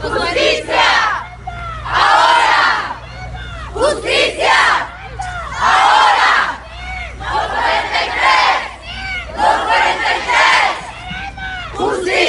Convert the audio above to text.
¡Justicia! ¡Ahora! ¡Justicia! ¡Ahora! ¡243! ¡243! ¡Justicia!